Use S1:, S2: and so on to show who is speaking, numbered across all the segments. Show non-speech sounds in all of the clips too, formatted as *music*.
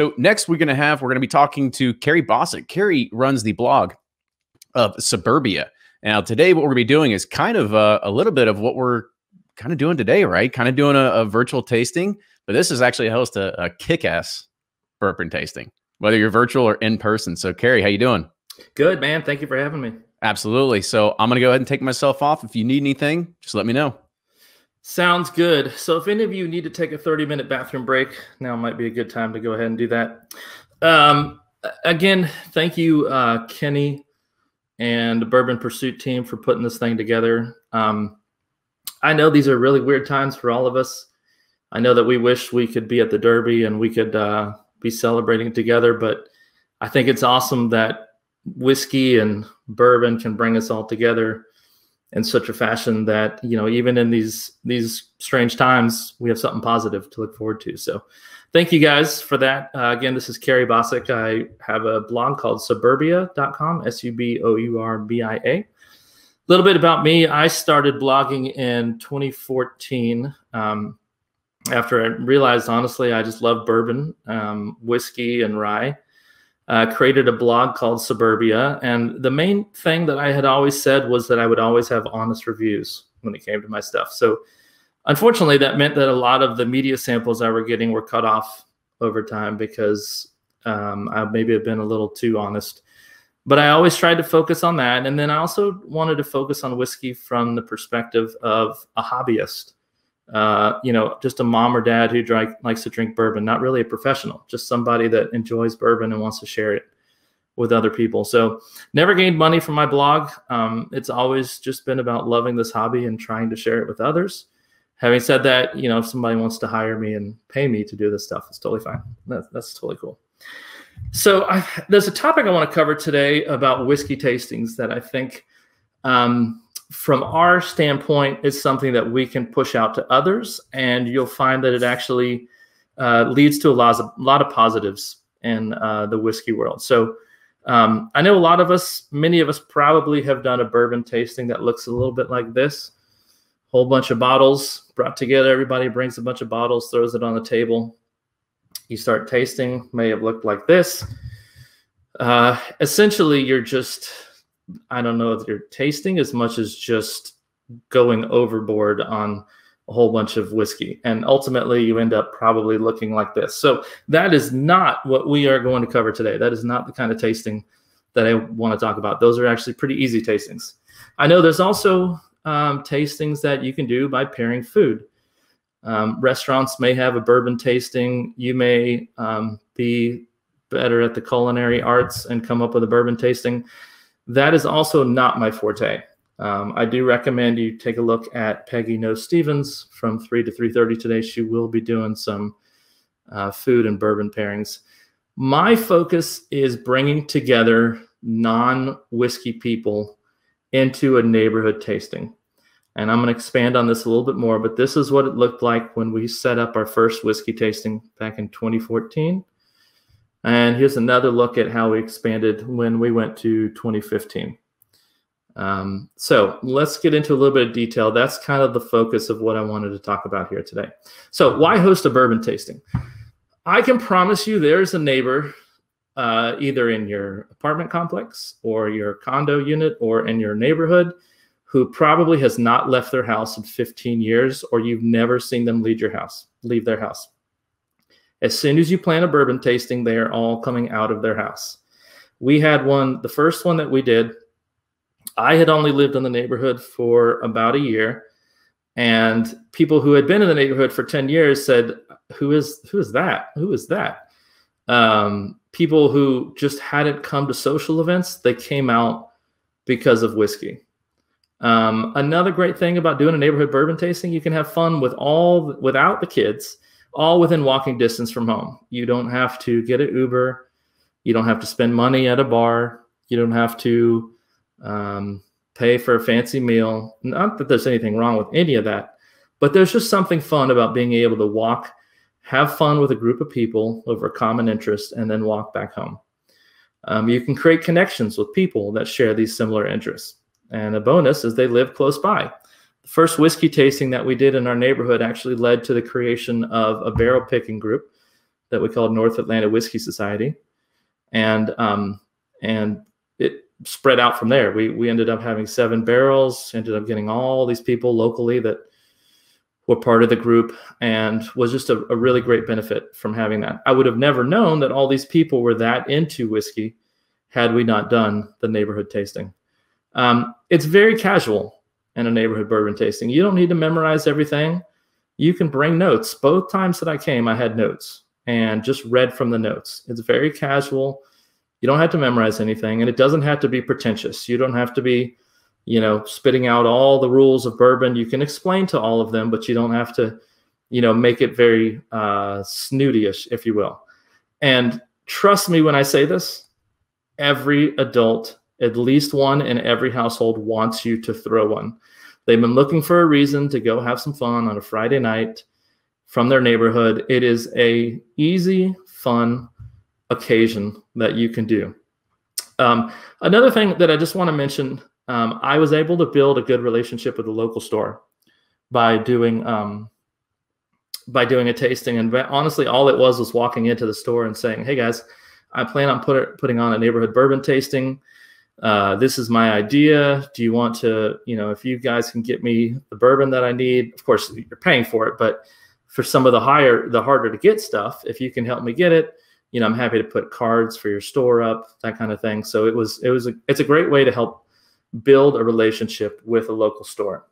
S1: So next we're going to have we're going to be talking to Kerry Bossak. Kerry runs the blog of Subourbia. Now today what we're going to be doing is kind of a, a little bit of what we're kind of doing today, right? Kind of doing a, a virtual tasting, but this is actually a host a, a kick-ass bourbon tasting, whether you're virtual or in person. So Kerry, how you doing?
S2: Good, man. Thank you for having me.
S1: Absolutely. So I'm going to go ahead and take myself off. If you need anything, just let me know.
S2: Sounds good. So if any of you need to take a 30 minute bathroom break, now might be a good time to go ahead and do that. Um, again, thank you, uh, Kenny and the Bourbon Pursuit team for putting this thing together. Um, I know these are really weird times for all of us. I know that we wish we could be at the Derby and we could uh, be celebrating together, but I think it's awesome that whiskey and bourbon can bring us all together in such a fashion that you know even in these these strange times we have something positive to look forward to. So thank you guys for that. Uh, again this is Kerry Bossak I have a blog called subourbia.com s-u-b-o-u-r-b-i-a a. Little bit about me. I started blogging in 2014 um, after I realized honestly I just love bourbon um, whiskey and rye uh, created a blog called Subourbia. And the main thing that I had always said was that I would always have honest reviews when it came to my stuff. So unfortunately, that meant that a lot of the media samples I were getting were cut off over time because um, I maybe have been a little too honest. But I always tried to focus on that. And then I also wanted to focus on whiskey from the perspective of a hobbyist uh, you know, just a mom or dad who likes to drink bourbon, not really a professional, just somebody that enjoys bourbon and wants to share it with other people. So, never gained money from my blog. Um, it's always just been about loving this hobby and trying to share it with others. Having said that, you know, if somebody wants to hire me and pay me to do this stuff, it's totally fine. That, that's totally cool. So, I, there's a topic I want to cover today about whiskey tastings that I think um, from our standpoint, it's something that we can push out to others, and you'll find that it actually uh, leads to a lot of, lot of positives in uh, the whiskey world. So um, I know a lot of us, many of us probably have done a bourbon tasting that looks a little bit like this. Whole bunch of bottles brought together. Everybody brings a bunch of bottles, throws it on the table. You start tasting, may have looked like this. Uh, essentially, you're just I don't know if you're tasting as much as just going overboard on a whole bunch of whiskey. And ultimately, you end up probably looking like this. So, that is not what we are going to cover today. That is not the kind of tasting that I want to talk about. Those are actually pretty easy tastings. I know there's also um, tastings that you can do by pairing food. Um, restaurants may have a bourbon tasting. You may um, be better at the culinary arts and come up with a bourbon tasting. That is also not my forte. Um, I do recommend you take a look at Peggy Noe Stevens from 3 to 3.30 today. She will be doing some uh, food and bourbon pairings. My focus is bringing together non-whiskey people into a neighborhood tasting. And I'm going to expand on this a little bit more, but this is what it looked like when we set up our first whiskey tasting back in 2014. And here's another look at how we expanded when we went to 2015. Um, so let's get into a little bit of detail. That's kind of the focus of what I wanted to talk about here today. So why host a bourbon tasting? I can promise you there's a neighbor uh, either in your apartment complex or your condo unit or in your neighborhood who probably has not left their house in 15 years or you've never seen them leave your house, leave their house. As soon as you plan a bourbon tasting, they are all coming out of their house. We had one, the first one that we did. I had only lived in the neighborhood for about a year, and people who had been in the neighborhood for 10 years said, Who is who is that? Who is that? Um, people who just hadn't come to social events, they came out because of whiskey. Um, another great thing about doing a neighborhood bourbon tasting, you can have fun with all without the kids all within walking distance from home. You don't have to get an Uber. You don't have to spend money at a bar. You don't have to um, pay for a fancy meal. Not that there's anything wrong with any of that, but there's just something fun about being able to walk, have fun with a group of people over a common interest, and then walk back home. Um, you can create connections with people that share these similar interests. And a bonus is they live close by first whiskey tasting that we did in our neighborhood actually led to the creation of a barrel picking group that we called North Atlanta Whiskey Society, and um, and it spread out from there. We we ended up having seven barrels. Ended up getting all these people locally that were part of the group, and was just a, a really great benefit from having that. I would have never known that all these people were that into whiskey had we not done the neighborhood tasting. Um, it's very casual in a neighborhood bourbon tasting. You don't need to memorize everything. You can bring notes. Both times that I came, I had notes and just read from the notes. It's very casual. You don't have to memorize anything, and it doesn't have to be pretentious. You don't have to be, you know, spitting out all the rules of bourbon. You can explain to all of them, but you don't have to, you know, make it very uh, snootyish, if you will. And trust me when I say this, every adult, at least one in every household, wants you to throw one. They've been looking for a reason to go have some fun on a Friday night from their neighborhood. It is a easy, fun occasion that you can do. Um, another thing that I just want to mention, um, I was able to build a good relationship with the local store by doing um, by doing a tasting. And honestly, all it was was walking into the store and saying, "Hey guys, I plan on put, putting on a neighborhood bourbon tasting. Uh, this is my idea. Do you want to, you know, if you guys can get me the bourbon that I need, of course you're paying for it, but for some of the higher, the harder to get stuff, if you can help me get it, you know, I'm happy to put cards for your store up, that kind of thing. So it was, it was, a, it's a great way to help build a relationship with a local store.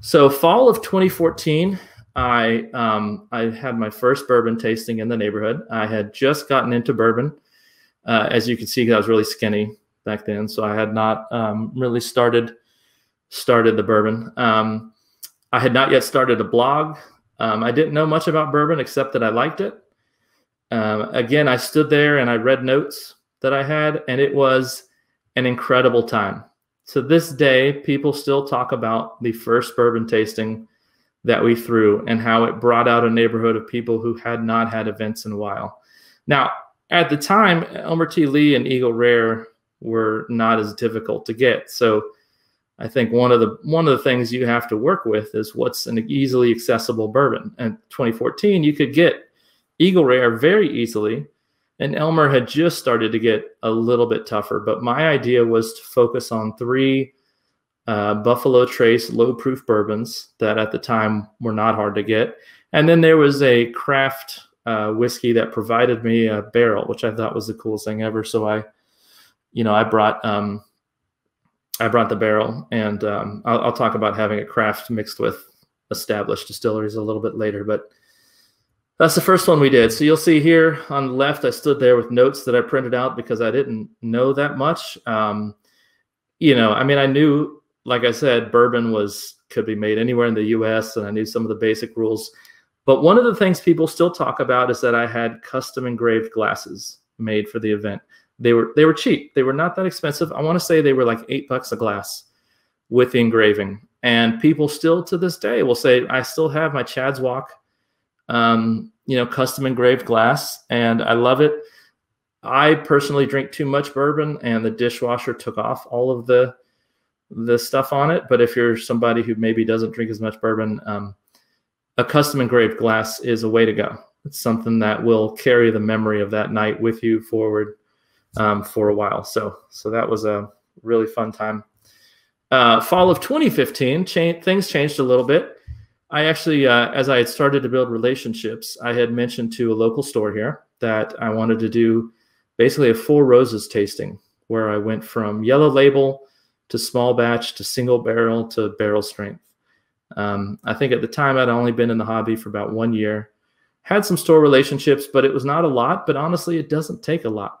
S2: So fall of 2014, I um, I had my first bourbon tasting in the neighborhood. I had just gotten into bourbon, uh, as you can see, I was really skinny back then, so I had not um, really started started the bourbon. Um, I had not yet started a blog. Um, I didn't know much about bourbon except that I liked it. Um, again, I stood there and I read notes that I had, and it was an incredible time. To this day, people still talk about the first bourbon tasting that we threw and how it brought out a neighborhood of people who had not had events in a while. Now, at the time, Elmer T. Lee and Eagle Rare were not as difficult to get. So I think one of the one of the things you have to work with is what's an easily accessible bourbon. And 2014, you could get Eagle Rare very easily, and Elmer had just started to get a little bit tougher. But my idea was to focus on three uh, Buffalo Trace low proof bourbons that at the time were not hard to get. And then there was a craft uh, whiskey that provided me a barrel, which I thought was the coolest thing ever. So I, you know, I brought um, I brought the barrel, and um, I'll, I'll, talk about having a craft mixed with established distilleries a little bit later. But that's the first one we did. So you'll see here on the left, I stood there with notes that I printed out because I didn't know that much. Um, you know, I mean, I knew like I said, bourbon was could be made anywhere in the U.S. and I knew some of the basic rules. But one of the things people still talk about is that I had custom engraved glasses made for the event. They were they were cheap. They were not that expensive. I want to say they were like eight bucks a glass with the engraving. And people still to this day will say, I still have my Chad's Walk, um, you know, custom engraved glass, and I love it. I personally drink too much bourbon, and the dishwasher took off all of the the stuff on it. But if you're somebody who maybe doesn't drink as much bourbon, um, a custom engraved glass is a way to go. It's something that will carry the memory of that night with you forward um, for a while. So, so that was a really fun time. Uh, fall of 2015, cha- things changed a little bit. I actually, uh, as I had started to build relationships, I had mentioned to a local store here that I wanted to do basically a Four Roses tasting, where I went from yellow label to small batch to single barrel to barrel strength. Um, I think at the time I'd only been in the hobby for about one year, had some store relationships, but it was not a lot. But honestly, it doesn't take a lot.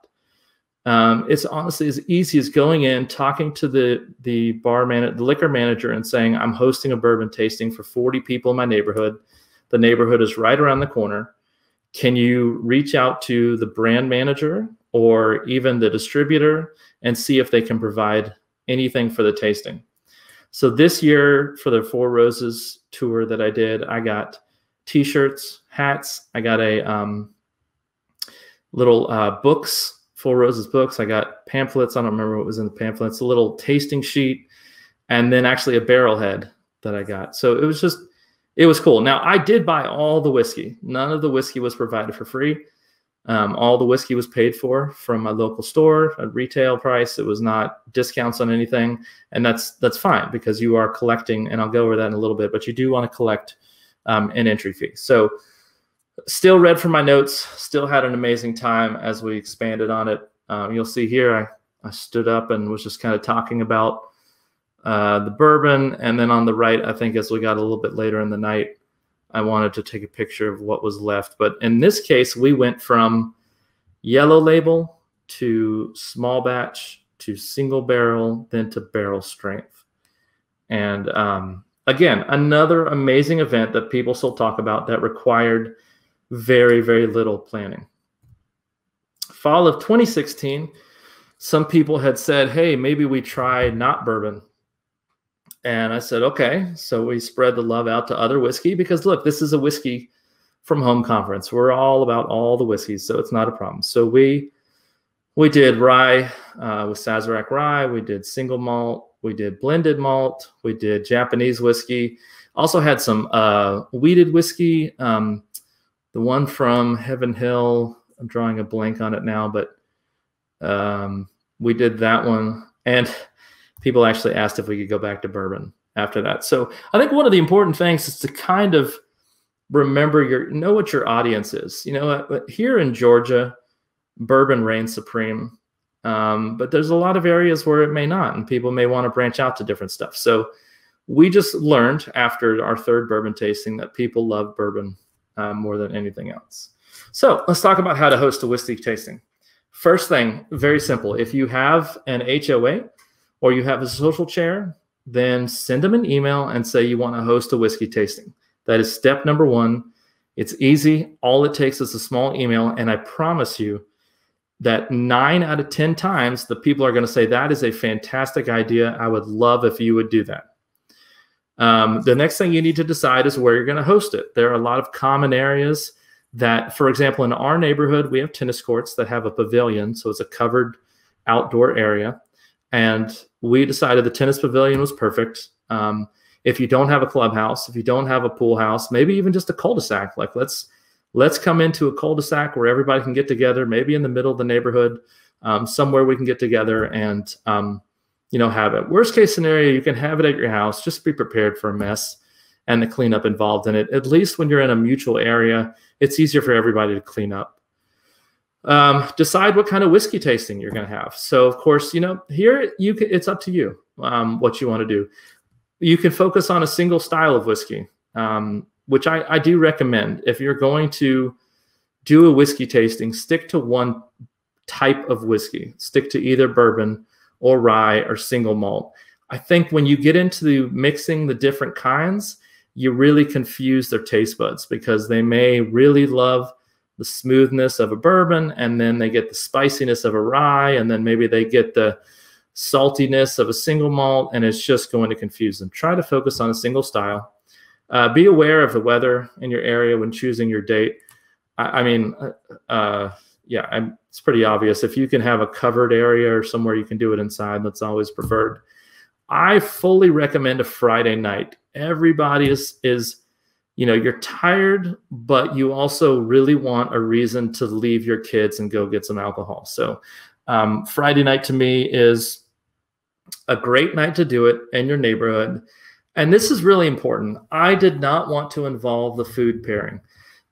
S2: Um, it's honestly as easy as going in, talking to the the bar man, the liquor manager, and saying, "I'm hosting a bourbon tasting for 40 people in my neighborhood. The neighborhood is right around the corner. Can you reach out to the brand manager or even the distributor and see if they can provide anything for the tasting. So this year for the Four Roses tour that I did, I got t-shirts, hats. I got a um, little uh, books, Four Roses books. I got pamphlets. I don't remember what was in the pamphlets. A little tasting sheet, and then actually a barrel head that I got. So it was just it was cool. Now I did buy all the whiskey. None of the whiskey was provided for free. Um, all the whiskey was paid for from my local store at retail price. It was not discounts on anything, and that's that's fine because you are collecting. And I'll go over that in a little bit. But you do want to collect um, an entry fee. So still read from my notes. Still had an amazing time as we expanded on it. Um, you'll see here I, I stood up and was just kind of talking about uh, the bourbon. And then on the right, I think as we got a little bit later in the night, I wanted to take a picture of what was left. But in this case, we went from yellow label to small batch to single barrel, then to barrel strength. And um, again, another amazing event that people still talk about that required very, very little planning. Fall of 2016, some people had said, hey, maybe we try not bourbon and I said, okay. So we spread the love out to other whiskey because look, this is a whiskey from home conference. We're all about all the whiskeys, so it's not a problem. So we we did rye uh, with Sazerac rye. We did single malt. We did blended malt. We did Japanese whiskey. Also had some uh, wheated whiskey. Um, the one from Heaven Hill. I'm drawing a blank on it now, but um, we did that one. And people actually asked if we could go back to bourbon after that. So I think one of the important things is to kind of remember your know what your audience is. You know, here in Georgia, bourbon reigns supreme, um, but there's a lot of areas where it may not, and people may want to branch out to different stuff. So we just learned after our third bourbon tasting that people love bourbon uh, more than anything else. So let's talk about how to host a whiskey tasting. First thing, very simple. If you have an HOA, or you have a social chair, then send them an email and say you want to host a whiskey tasting. That is step number one. It's easy. All it takes is a small email. And I promise you that nine out of 10 times, the people are going to say, That is a fantastic idea. I would love if you would do that. Um, the next thing you need to decide is where you're going to host it. There are a lot of common areas that, for example, in our neighborhood, we have tennis courts that have a pavilion. So it's a covered outdoor area. And we decided the tennis pavilion was perfect. Um, if you don't have a clubhouse, if you don't have a pool house, maybe even just a cul-de-sac, like let's let's come into a cul-de-sac where everybody can get together, maybe in the middle of the neighborhood, um, somewhere we can get together and um, you know have it. Worst case scenario, you can have it at your house. Just be prepared for a mess and the cleanup involved in it. At least when you're in a mutual area, it's easier for everybody to clean up. Um, decide what kind of whiskey tasting you're going to have. So, of course, you know here you can, it's up to you um, what you want to do. You can focus on a single style of whiskey, um, which I, I do recommend. If you're going to do a whiskey tasting, stick to one type of whiskey. Stick to either bourbon or rye or single malt. I think when you get into the mixing the different kinds, you really confuse their taste buds because they may really love the smoothness of a bourbon, and then they get the spiciness of a rye, and then maybe they get the saltiness of a single malt, and it's just going to confuse them. Try to focus on a single style. Uh, be aware of the weather in your area when choosing your date. I, I mean, uh, uh, yeah, I'm, it's pretty obvious. If you can have a covered area or somewhere you can do it inside, that's always preferred. I fully recommend a Friday night. Everybody is is you know you're tired but you also really want a reason to leave your kids and go get some alcohol. So um, friday night to me is a great night to do it in your neighborhood. And this is really important. I did not want to involve the food pairing.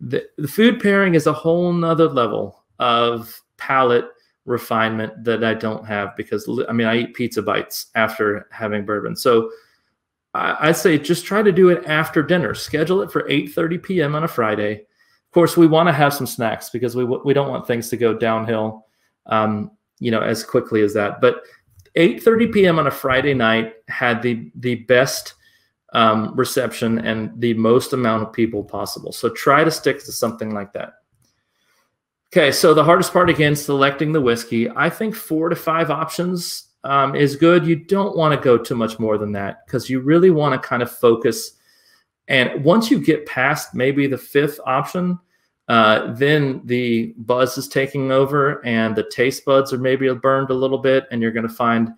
S2: The, the food pairing is a whole nother level of palate refinement that i don't have because i mean i eat pizza bites after having bourbon. So I say just try to do it after dinner. Schedule it for 8:30 p.m. on a Friday. Of course, we want to have some snacks because we we don't want things to go downhill, um, you know, as quickly as that. But 8:30 p.m. on a Friday night had the the best um, reception and the most amount of people possible. So try to stick to something like that. Okay, so the hardest part again, selecting the whiskey. I think four to five options um, is good. You don't want to go too much more than that because you really want to kind of focus. And once you get past maybe the fifth option, uh, then the buzz is taking over and the taste buds are maybe burned a little bit, and you're going to find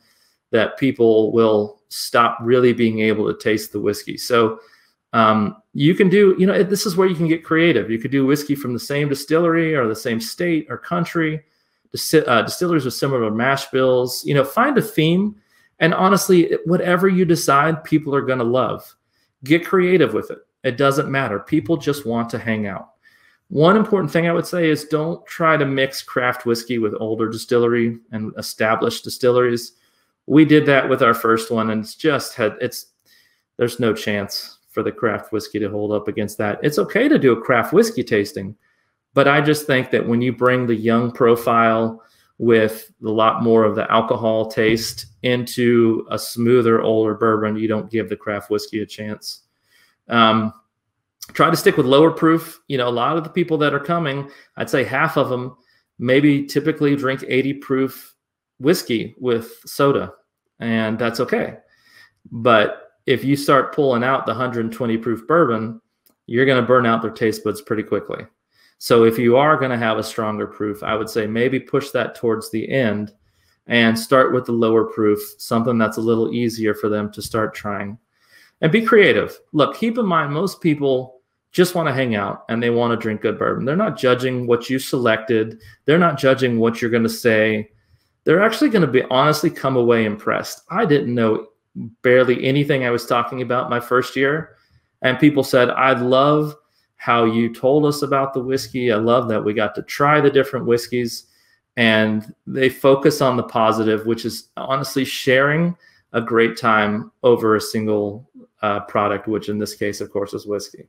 S2: that people will stop really being able to taste the whiskey. So Um, you can do, you know, this is where you can get creative. You could do whiskey from the same distillery or the same state or country, uh, distilleries with similar mash bills. You know, find a theme, and honestly, whatever you decide, people are going to love. Get creative with it. It doesn't matter. People just want to hang out. One important thing I would say is don't try to mix craft whiskey with older distillery and established distilleries. We did that with our first one, and it's just had it's there's no chance for the craft whiskey to hold up against that. It's okay to do a craft whiskey tasting, but I just think that when you bring the young profile with a lot more of the alcohol taste into a smoother, older bourbon, you don't give the craft whiskey a chance. Um, try to stick with lower proof. You know, a lot of the people that are coming, I'd say half of them maybe typically drink 80 proof whiskey with soda, and that's okay. But if you start pulling out the 120 proof bourbon, you're going to burn out their taste buds pretty quickly. So if you are going to have a stronger proof, I would say maybe push that towards the end and start with the lower proof, something that's a little easier for them to start trying. And be creative. Look, keep in mind most people just want to hang out and they want to drink good bourbon. They're not judging what you selected. They're not judging what you're going to say. They're actually going to be honestly come away impressed. I didn't know barely anything I was talking about my first year. And people said, I'd love how you told us about the whiskey. I love that we got to try the different whiskeys. And they focus on the positive, which is honestly sharing a great time over a single uh, product, which in this case, of course, is whiskey.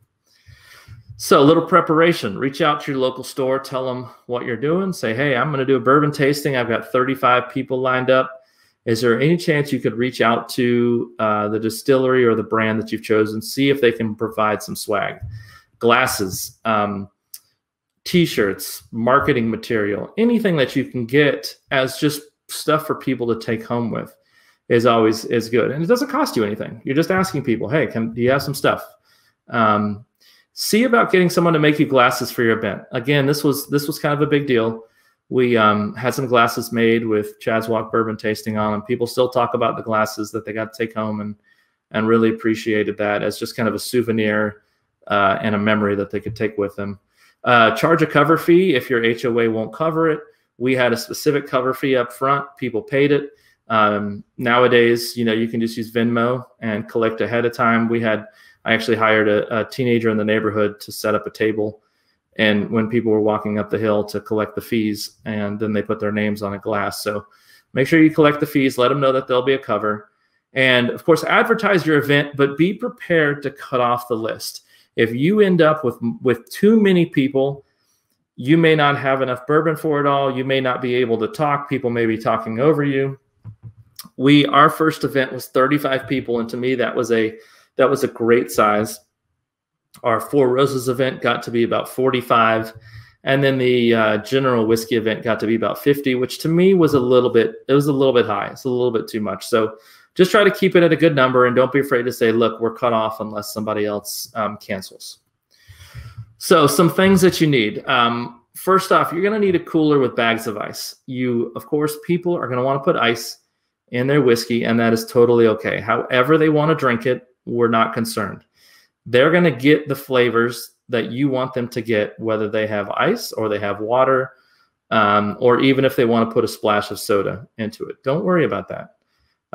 S2: So, a little preparation. Reach out to your local store, tell them what you're doing. Say, hey, I'm going to do a bourbon tasting. I've got 35 people lined up. Is there any chance you could reach out to uh, the distillery or the brand that you've chosen, see if they can provide some swag, glasses, um, t-shirts, marketing material, anything that you can get as just stuff for people to take home with is always is good, and it doesn't cost you anything. You're just asking people, hey, can do you have some stuff? Um, see about getting someone to make you glasses for your event. Again, this was this was kind of a big deal. We um, had some glasses made with Chad's Walk bourbon tasting on them. People still talk about the glasses that they got to take home and and really appreciated that as just kind of a souvenir uh, and a memory that they could take with them. Uh, charge a cover fee if your HOA won't cover it. We had a specific cover fee up front. People paid it. Um, nowadays, you know, you can just use Venmo and collect ahead of time. We had I actually hired a, a, teenager in the neighborhood to set up a table. And when people were walking up the hill to collect the fees, and then they put their names on a glass. So make sure you collect the fees, let them know that there'll be a cover. And of course, advertise your event, but be prepared to cut off the list. If you end up with, with too many people, you may not have enough bourbon for it all. You may not be able to talk. People may be talking over you. We, our first event was 35 people. And to me, that was a that was a great size. Our Four Roses event got to be about 45. And then the uh, general whiskey event got to be about 50, which to me was a little bit, it was a little bit high. It's a little bit too much. So just try to keep it at a good number and don't be afraid to say, look, we're cut off unless somebody else um, cancels. So some things that you need. Um, first off, you're going to need a cooler with bags of ice. You, of course, people are going to want to put ice in their whiskey, and that is totally okay. However, they want to drink it, we're not concerned. They're going to get the flavors that you want them to get, whether they have ice or they have water, um, or even if they want to put a splash of soda into it. Don't worry about that.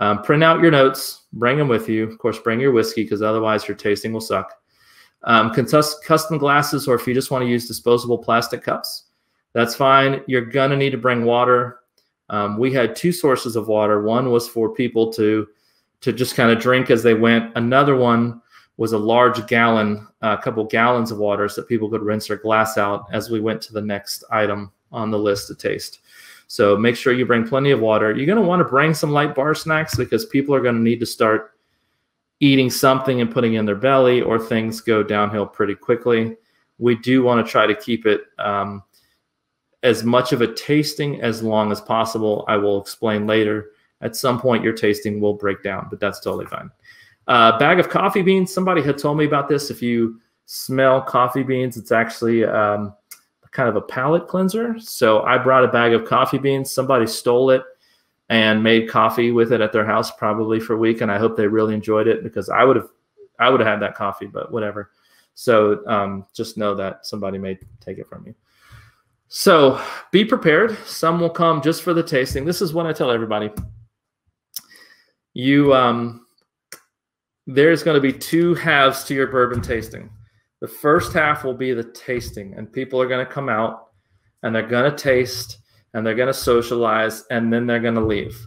S2: Um, print out your notes, bring them with you. Of course, bring your whiskey because otherwise your tasting will suck. Um, custom glasses, or if you just want to use disposable plastic cups, that's fine. You're going to need to bring water. Um, we had two sources of water. One was for people to to just kind of drink as they went. Another one was a large gallon, a couple gallons of water so people could rinse their glass out as we went to the next item on the list to taste. So make sure you bring plenty of water. You're going to want to bring some light bar snacks because people are going to need to start eating something and putting in their belly, or things go downhill pretty quickly. We do want to try to keep it um, as much of a tasting as long as possible. I will explain later at some point your tasting will break down, but that's totally fine. Uh, bag of coffee beans. Somebody had told me about this. If you smell coffee beans, it's actually um, kind of a palate cleanser. So I brought a bag of coffee beans. Somebody stole it and made coffee with it at their house probably for a week, and I hope they really enjoyed it because I would have I would have had that coffee, but whatever. So um, just know that somebody may take it from you. So be prepared. Some will come just for the tasting. This is what I tell everybody. You um, there's going to be two halves to your bourbon tasting. The first half will be the tasting, and people are going to come out and they're going to taste and they're going to socialize and then they're going to leave.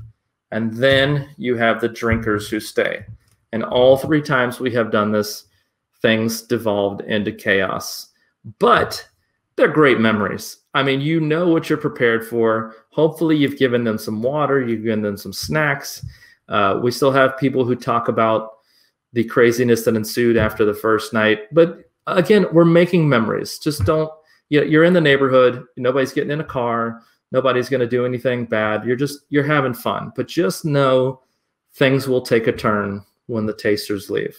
S2: And then you have the drinkers who stay. And all three times we have done this, things devolved into chaos. But they're great memories. I mean, you know what you're prepared for. Hopefully, you've given them some water, you've given them some snacks. Uh, we still have people who talk about the craziness that ensued after the first night. But again, we're making memories. Just don't, you know, you're in the neighborhood, nobody's getting in a car, nobody's going to do anything bad. You're just, you're having fun. But just know things will take a turn when the tasters leave.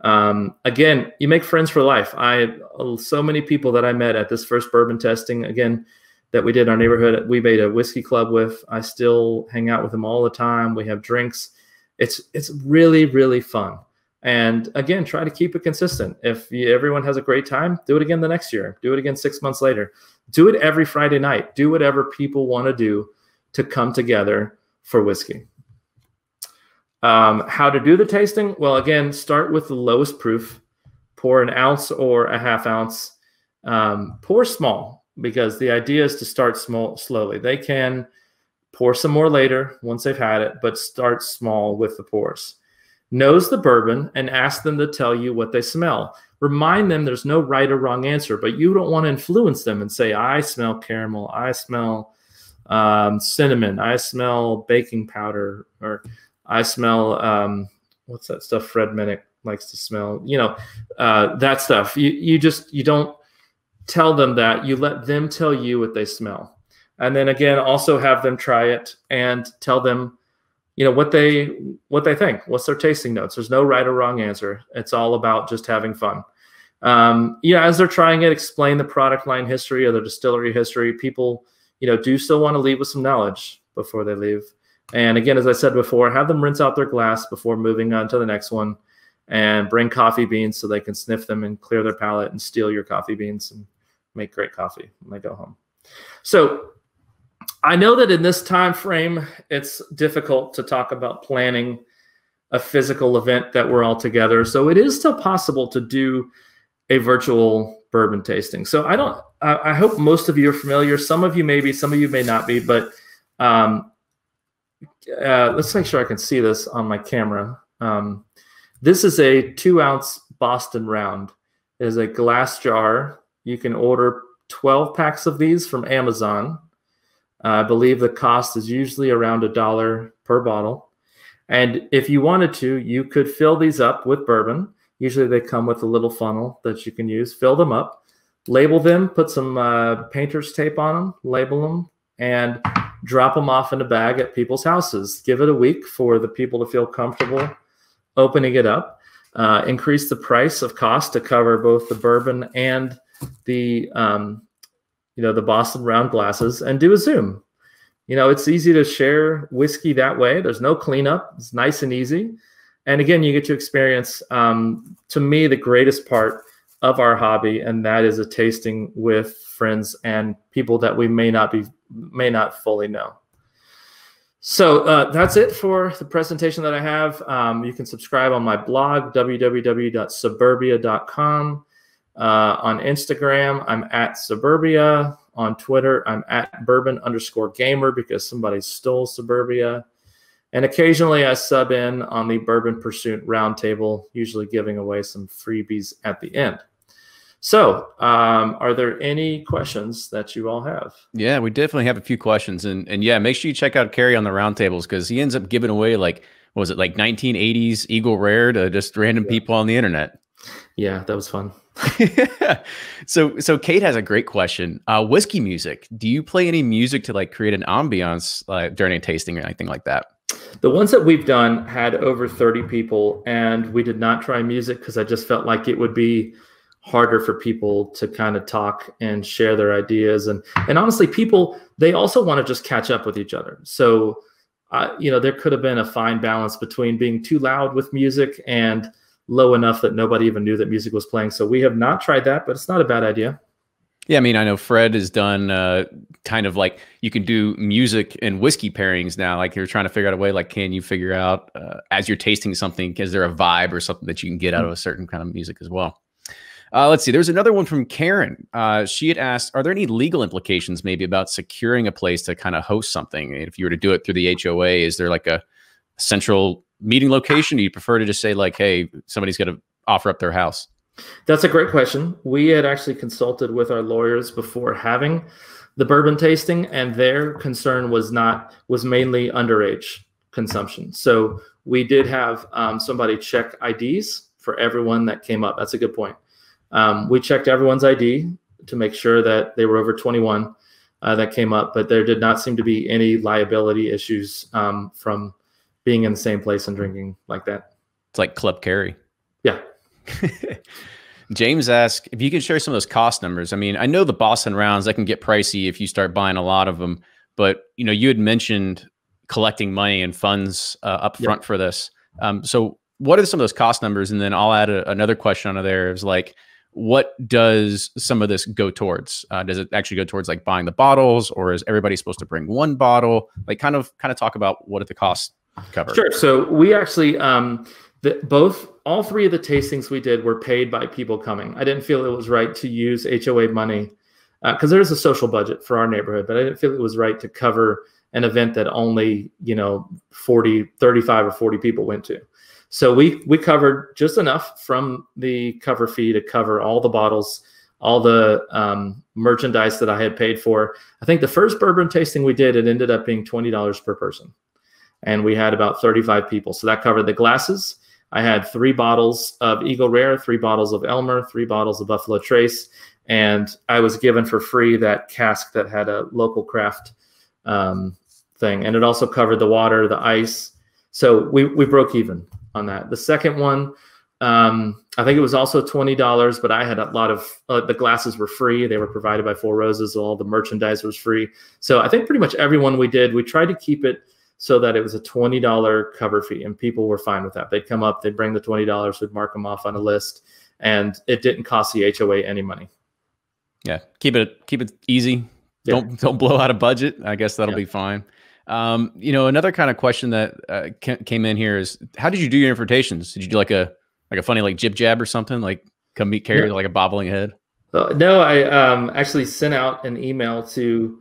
S2: Um, again, you make friends for life. I so many people that I met at this first bourbon testing again that we did in our neighborhood. We made a whiskey club with. I still hang out with them all the time. We have drinks. It's it's really really fun. And again, try to keep it consistent. If everyone has a great time, do it again the next year. Do it again six months later. Do it every Friday night. Do whatever people want to do to come together for whiskey. Um, how to do the tasting? Well, again, start with the lowest proof. Pour an ounce or a half ounce. Um, pour small because the idea is to start small slowly. They can pour some more later once they've had it, but start small with the pours. Nose the bourbon and ask them to tell you what they smell. Remind them there's no right or wrong answer, but you don't want to influence them and say, I smell caramel, I smell um, cinnamon, I smell baking powder, or I smell um, what's that stuff Fred Minnick likes to smell. You know, uh, that stuff. You you just you don't tell them that. You let them tell you what they smell, and then again, also have them try it and tell them, you know, what they what they think. What's their tasting notes? There's no right or wrong answer. It's all about just having fun. Um, yeah, as they're trying it, explain the product line history or the distillery history. People, you know, do still want to leave with some knowledge before they leave. And again, as I said before, have them rinse out their glass before moving on to the next one and bring coffee beans so they can sniff them and clear their palate and steal your coffee beans and make great coffee when they go home. So I know that in this time frame, it's difficult to talk about planning a physical event that we're all together. So it is still possible to do a virtual bourbon tasting. So I don't, I, I hope most of you are familiar. Some of you maybe, some of you may not be, but um, uh, let's make sure I can see this on my camera. Um, this is a two ounce Boston round. It is a glass jar. You can order 12 packs of these from Amazon. Uh, I believe the cost is usually around a dollar per bottle. And if you wanted to, you could fill these up with bourbon. Usually they come with a little funnel that you can use. Fill them up, label them, put some uh, painter's tape on them, label them, and drop them off in a bag at people's houses. Give it a week for the people to feel comfortable opening it up. Uh, increase the price of cost to cover both the bourbon and the um, you know the Boston round glasses, and do a Zoom. You know, it's easy to share whiskey that way. There's no cleanup. It's nice and easy. And again, you get to experience, um, to me, the greatest part of our hobby, and that is a tasting with friends and people that we may not be may not fully know. So uh, that's it for the presentation that I have. Um, you can subscribe on my blog, www.subourbia.com. Uh, on Instagram, I'm at Subourbia. On Twitter, I'm at bourbon underscore gamer because somebody stole Subourbia. And occasionally I sub in on the Bourbon Pursuit Roundtable, usually giving away some freebies at the end. So, um, are there any questions that you all have?
S1: Yeah, we definitely have a few questions, and and yeah, make sure you check out Kerry on the roundtables because he ends up giving away like what was it like 1980s Eagle Rare to just random yeah. people on the internet.
S2: Yeah, that was fun. *laughs*
S1: so so Kate has a great question. Uh, whiskey music. Do you play any music to like create an ambiance uh, during a tasting or anything like that?
S2: The ones that we've done had over 30 people, and we did not try music because I just felt like it would be harder for people to kind of talk and share their ideas and and honestly people they also want to just catch up with each other so uh, you know there could have been a fine balance between being too loud with music and low enough that nobody even knew that music was playing. So we have not tried that, but it's not a bad idea.
S1: Yeah, I mean, I know Fred has done uh, kind of like you can do music and whiskey pairings now. Like you're trying to figure out a way, like, can you figure out uh, as you're tasting something, is there a vibe or something that you can get out of a certain kind of music as well? Uh, let's see. There's another one from Karen. Uh, she had asked, are there any legal implications maybe about securing a place to kind of host something? If you were to do it through the HOA, is there like a central meeting location? Do you prefer to just say like, hey, somebody's going to offer up their house?
S2: That's a great question. We had actually consulted with our lawyers before having the bourbon tasting, and their concern was not was mainly underage consumption. So we did have um, somebody check IDs for everyone that came up. That's a good point. Um, we checked everyone's ID to make sure that they were over 21 uh, that came up, but there did not seem to be any liability issues um, from being in the same place and drinking like that.
S1: It's like Club Kerry.
S2: Yeah. *laughs*
S1: James asked if you can share some of those cost numbers. I mean, I know the Boston rounds that can get pricey if you start buying a lot of them, but you know, you had mentioned collecting money and funds uh, up front yep. for this. Um, so, what are some of those cost numbers? And then I'll add a, another question under there is like, what does some of this go towards? Uh, does it actually go towards like buying the bottles, or is everybody supposed to bring one bottle? Like, kind of, kind of talk about what are the cost cover.
S2: Sure. So we actually um, the, both all three of the tastings we did were paid by people coming. I didn't feel it was right to use HOA money because uh, there's a social budget for our neighborhood, but I didn't feel it was right to cover an event that only you know 40 35 or 40 people went to so we we covered just enough from the cover fee to cover all the bottles all the um, merchandise that i had paid for i think the first bourbon tasting we did it ended up being $20 per person and we had about 35 people so that covered the glasses I had three bottles of Eagle Rare, three bottles of Elmer, three bottles of Buffalo Trace, and I was given for free that cask that had a local craft um, thing, and it also covered the water, the ice. So we we broke even on that. The second one, um, I think it was also twenty dollars, but I had a lot of uh, the glasses were free. They were provided by Four Roses. All the merchandise was free. So I think pretty much everyone we did, we tried to keep it so that it was a $20 cover fee and people were fine with that. They'd come up, they'd bring the $20, we'd mark them off on a list and it didn't cost the HOA any money.
S1: Yeah. Keep it, keep it easy. Yeah. Don't, don't blow out a budget. I guess that'll yeah. be fine. Um, you know, another kind of question that uh, came in here is how did you do your invitations? Did you do like a, like a funny, like jib jab or something like come meet Kerry, yeah. like a bobbling head?
S2: Uh, no, I um, actually sent out an email to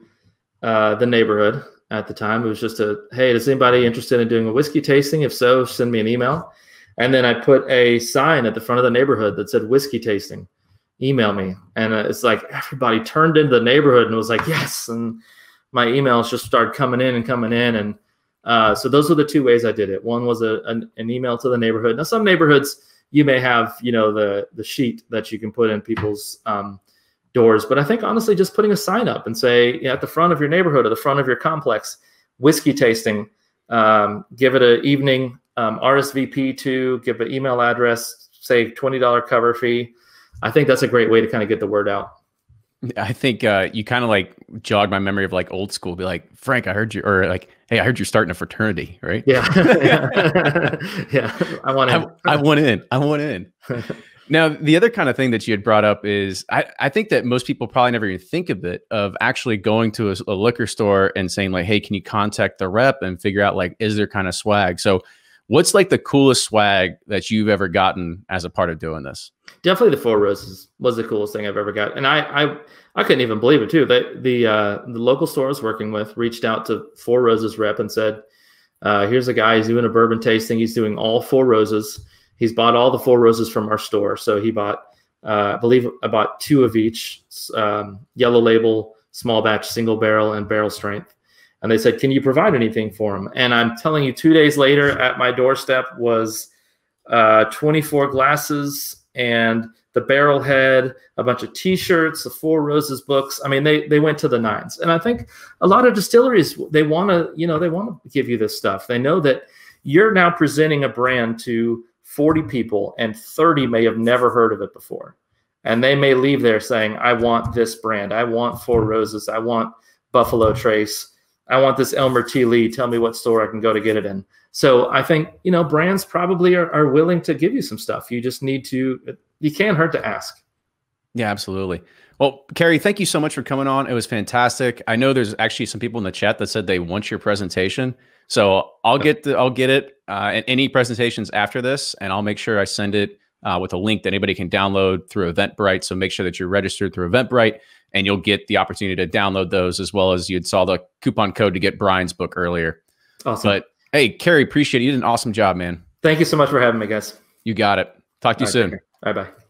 S2: uh, the neighborhood at the time. It was just a, hey, is anybody interested in doing a whiskey tasting? If so, send me an email. And then I put a sign at the front of the neighborhood that said whiskey tasting. Email me. And uh, it's like everybody turned into the neighborhood and was like, yes. And my emails just started coming in and coming in. And uh, so those were the two ways I did it. One was a, an, an email to the neighborhood. Now, some neighborhoods, you may have, you know, the the sheet that you can put in people's um, doors. But I think honestly, just putting a sign up and say you know, at the front of your neighborhood or the front of your complex, whiskey tasting, um, give it an evening um, RSVP to, give an email address, say $20 cover fee. I think that's a great way to kind of get the word out.
S1: I think uh, you kind of like jogged my memory of like old school. Be like, Frank, I heard you, or like, hey, I heard you're starting a fraternity, right?
S2: Yeah, *laughs* *laughs* *laughs* yeah. I want in.
S1: I, I want in. I want in. Now, the other kind of thing that you had brought up is I, I think that most people probably never even think of it of actually going to a, a, liquor store and saying, like, hey, can you contact the rep and figure out like, is there kind of swag? So what's like the coolest swag that you've ever gotten as a part of doing this?
S2: Definitely the four roses was the coolest thing I've ever got. And I I I couldn't even believe it too. The the uh the local store I was working with reached out to four roses rep and said, uh, here's a guy, he's doing a bourbon tasting, he's doing all four roses he's bought all the four roses from our store. So he bought, uh, I believe, I bought two of each um, yellow label, small batch, single barrel, and barrel strength. And they said, "Can you provide anything for him?" And I'm telling you, two days later, at my doorstep was uh, 24 glasses and the barrel head, a bunch of T-shirts, the Four Roses books. I mean, they they went to the nines. And I think a lot of distilleries they want to, you know, they want to give you this stuff. They know that you're now presenting a brand to 40 people and 30 may have never heard of it before. And they may leave there saying, I want this brand. I want Four Roses. I want Buffalo Trace. I want this Elmer T. Lee. Tell me what store I can go to get it in. So I think you know brands probably are, are willing to give you some stuff. You just need to. You can't hurt to ask.
S1: Yeah, absolutely. Well, Kerry, thank you so much for coming on. It was fantastic. I know there's actually some people in the chat that said they want your presentation. So I'll get the, I'll get it uh, and any presentations after this, and I'll make sure I send it uh, with a link that anybody can download through Eventbrite. So make sure that you're registered through Eventbrite, and you'll get the opportunity to download those as well as you saw the coupon code to get Brian's book earlier.
S2: Awesome.
S1: But hey, Kerry, appreciate it. You did an awesome job, man.
S2: Thank you so much for having me, guys.
S1: You got it. Talk to you soon.
S2: Bye bye.